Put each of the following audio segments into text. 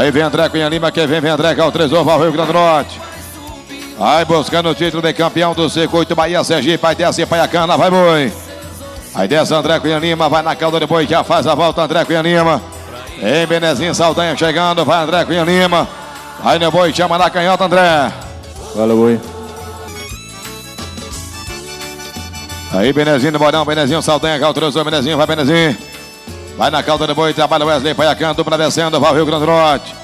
Aí vem André Cunha Lima, quem vem, vem André Caltrezor, vai Rio Grande do Norte. Vai buscando o título de campeão do circuito Bahia Sergipe, vai desce Paiacana, vai boi. Aí desce André Cunha Lima, vai na calda de boi, já faz a volta André Cunha Lima. Em Benezinho Saldanha chegando, vai André Cunha Lima. Aí no boi, chama na canhota André. Fala, boi. Aí Benezinho no Borão, Benezinho Saldanha, Caltrezor, Benezinho, vai Benezinho. Vai na calda de boi, trabalha Wesley Paiacana, dupla descendo, vai Rio Grande do Norte.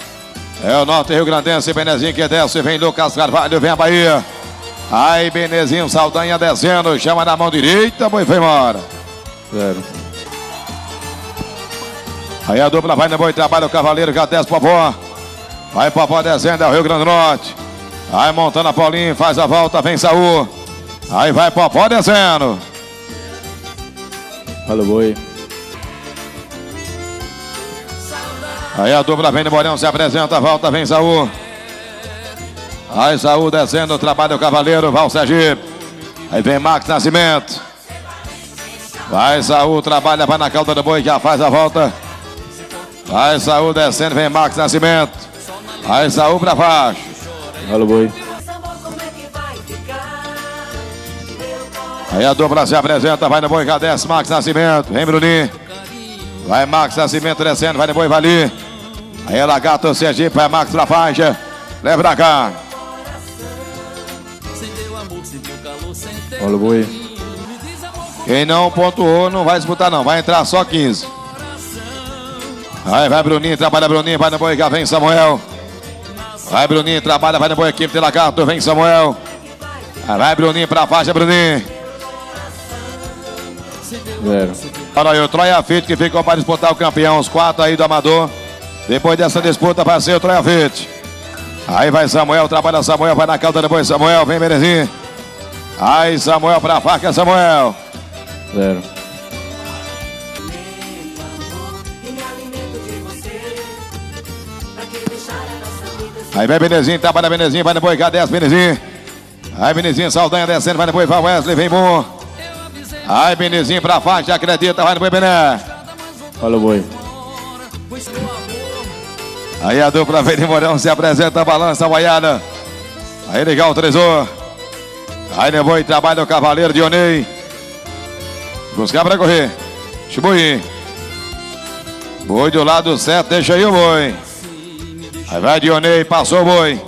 É o Norte Rio Grandense, Benezinho que desce, vem Lucas Carvalho, vem a Bahia. Aí Benezinho Saldanha descendo, chama na mão direita, boi foi embora. Zero. Aí a dupla vai no boi, trabalha o Cavaleiro, já desce Popó. Vai Popó descendo, é o Rio Grande do Norte. Aí montando a Paulinho, faz a volta, vem Saúl. Aí vai Popó descendo. Fala, boi. Aí a dupla vem no Morão, se apresenta, volta, vem Saúl. Aí Saúl descendo, trabalha o Cavaleiro, vai o Sergipe. Aí vem Max Nascimento. Vai Saúl, trabalha, vai na calda do boi, já faz a volta. Vai Saúl descendo, vem Max Nascimento. Aí Saúl pra baixo. Fala, boi. Aí a dupla se apresenta, vai no boi, já desce Max Nascimento. Vem Bruninho. Vai Max Nascimento descendo, vai no boi, vai ali. Aí ela gata o Sergipe, vai Max faixa. Leva pra cá. Fala, boi. Quem não pontuou não vai disputar não, vai entrar só 15. Aí vai Bruninho, trabalha Bruninho, vai no boi, vem Samuel. Vai Bruninho, trabalha, vai no boi, equipe de lagarto, vem Samuel. Aí vai Bruninho pra faixa, Bruninho. Zero. Olha aí, o Troia Fit que ficou para disputar o campeão, os quatro aí do Amador. Depois dessa disputa vai ser o Troia Fit. Aí vai Samuel, trabalha Samuel, vai na calda depois Samuel, vem Berezinho. Aí Samuel pra faca, Samuel. Zero. Aí vem Benezinho, trabalha Benezinho, vai no boi, cá desce Benezinho. Aí Benezinho, Saldanha descendo, vai no boi, vai Wesley, vem bom. Aí Benezinho pra faixa, acredita, vai no boi, Bené. Fala, boi. Aí a dupla vem de Morão, se apresenta, balança a boiada. Aí legal o Tresor. Aí no boi, trabalha o Cavaleiro Dionei. Buscar pra correr. Chibui. Boi do lado certo, deixa aí o boi. Aí vai Dionei, passou o boi.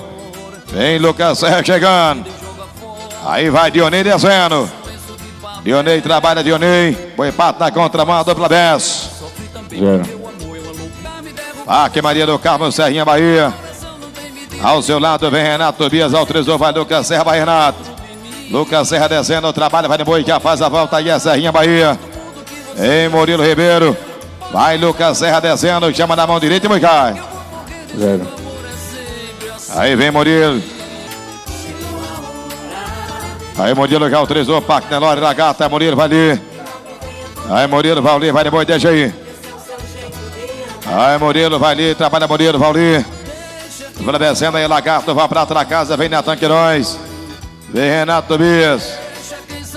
Vem Lucas Serra chegando. Aí vai Dionei descendo. Dionei trabalha Dionei. Boi pata na contramão, dupla 10. Zero. Aqui Maria do Carmo, Serrinha, Bahia. Ao seu lado vem Renato Tobias, ao Tresor vai Lucas Serra, vai Renato. Lucas Serra descendo, trabalha, vai no boi, já faz a volta aí, é Serrinha, Bahia. Em Murilo Ribeiro. Vai Lucas Serra descendo, chama na mão direita e boi cai. Zero. Aí vem Murilo. Aí Murilo já o Tresor, Pac Nelore, Lagarta, Murilo vai ali. Aí Murilo vai ali, vai no boi, deixa aí. Aí Murilo vai ali, trabalha Murilo, vai ali. Vai descendo aí, Lagarto, vai pra outra casa, vem Natan Queiroz. Vem Renato Tobias.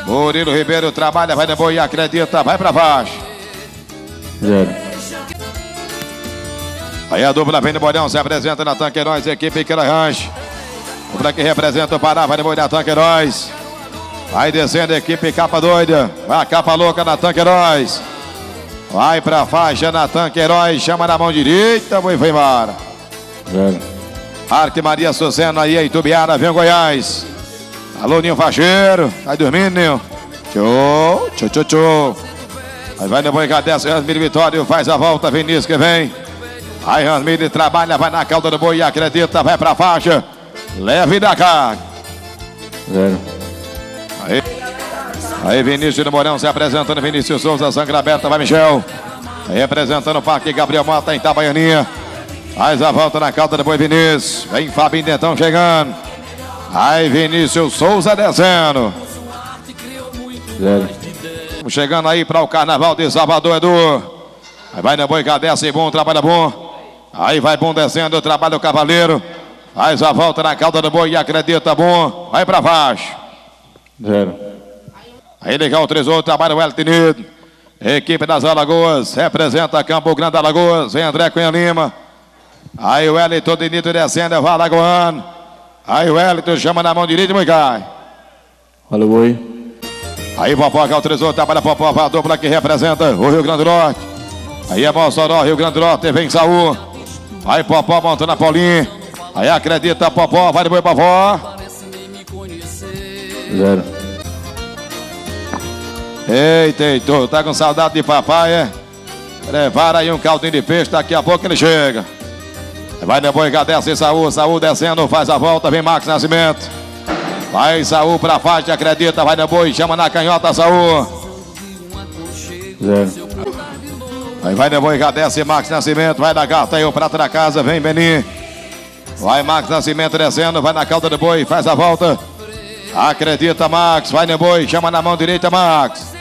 Murilo Ribeiro trabalha, vai no boi, acredita, vai pra baixo. Zero. Aí a dupla vem no Bolhão, se apresenta Natan Queiroz, equipe Queiroz Ranch. Dupla que representa o Pará, vai boi Natan Queiroz. Vai descendo a equipe capa doida. Vai a capa louca, Natan Queiroz. Vai pra faixa, Natan Queiroz, chama na mão direita, boi foi embora. Zero. Arte Maria Sucena aí, Itubiara, vem Goiás. Alô, Ninho Facheiro. Tá dormindo, Ninho? Tchô, tchô, tchô, tchô. Aí vai no boi, desce, Rasmir Vitório, faz a volta, Vinícius que vem. Aí Rasmir trabalha, vai na calda do boi, acredita, vai pra faixa. Leve da cá. Zero. Aí, aí Vinícius do Morão se apresentando, Vinícius Souza, sangra aberta, vai Michel. Representando o Parque Gabriel Mota em Itabaianinha. Faz a volta na calda do boi, Vinícius. Vem Fabinho Dentão chegando. Aí Vinícius Souza descendo. Zero. Chegando aí para o Carnaval de Salvador, Edu. Aí vai no boi, desce bom, trabalha bom. Aí vai bom descendo, trabalha o Cavaleiro. Faz a volta na calda do boi e acredita bom. Vai para baixo. Zero. Aí legal, o Tresor, trabalha o Elton Nido. Equipe das Alagoas, representa Campo Grande Alagoas. Vem André Cunha Lima. Aí o Wellington de Nito descendo, vai Lagoano. Aí o Wellington chama na mão direita e muito cai. O boi. Aí Popó que autorizou, trabalha Popó, a dupla que representa o Rio Grande do Norte. Aí é Mossoró, Rio Grande do Norte, vem Saúl. Aí Popó montando a Paulinho. Aí acredita Popó, vai de boi Popó. Zero. Eita, Heitor, tá com saudade de papai, é? Levar aí um caldinho de peixe, daqui a pouco ele chega. Vai depois desce Saúl, Saúl descendo, faz a volta, vem Max Nascimento. Vai Saúl pra faixa, acredita, vai depois, chama na canhota Saúl. Zero. Aí vai depois desce Max Nascimento, vai da carta aí o prato da casa, vem Benin. Vai Max Nascimento descendo, vai na calda do boi, faz a volta. Acredita Max, vai no boi, chama na mão direita Max.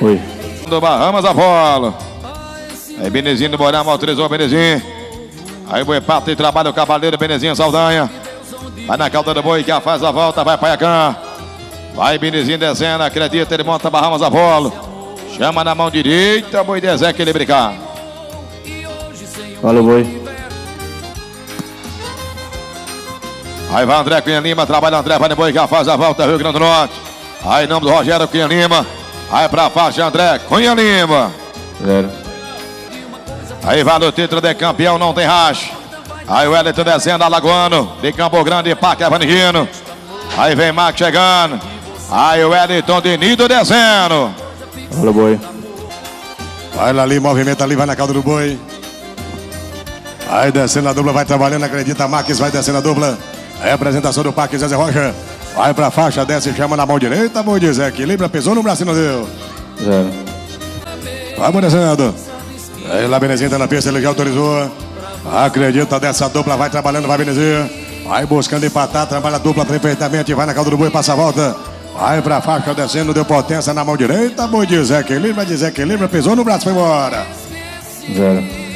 Oi. Do Bahamas Apolo. Aí Benezinho do Borama autorizou o Benezinho. Aí o boi pata e trabalha o cavaleiro Benezinho Saldanha. Vai na calda do boi, que faz a volta, vai Paiacã. Vai Benezinho descendo, acredita, ele monta Bahamas Apolo. Chama na mão direita, boi de que ele brincar. Olha o boi. Aí vai André Cunha Lima, trabalha André, vai no boi, que faz a volta, Rio Grande do Norte. Aí nome do Rogério Cunha Lima. Aí pra faixa André Cunha Lima. Zero. Aí vale o título de campeão, não tem racha. Aí o Wellington descendo, Alagoano. De Campo Grande, Parque Evaniguino. Aí vem Max chegando. Aí o Wellington de Nido descendo. Olha o boi. Vai lá ali, movimenta ali, vai na calda do boi. Aí descendo a dupla, vai trabalhando, acredita, Max vai descendo a dupla. Aí a apresentação do Parque Zé Rocha. Vai pra faixa, desce, chama na mão direita, boi de Zé, equilibra, pesou no braço e não deu. Zero. Vamos descendo. Aí lá, Benezinho tá na pista, ele já autorizou. Acredita dessa dupla, vai trabalhando, vai Benezinho. Vai buscando empatar, trabalha a dupla perfeitamente, vai na calda do boi, passa a volta. Vai pra faixa, descendo, deu potência na mão direita, boi de Zé, equilibra, de Zé, equilibra, pesou no braço, foi embora. Zero.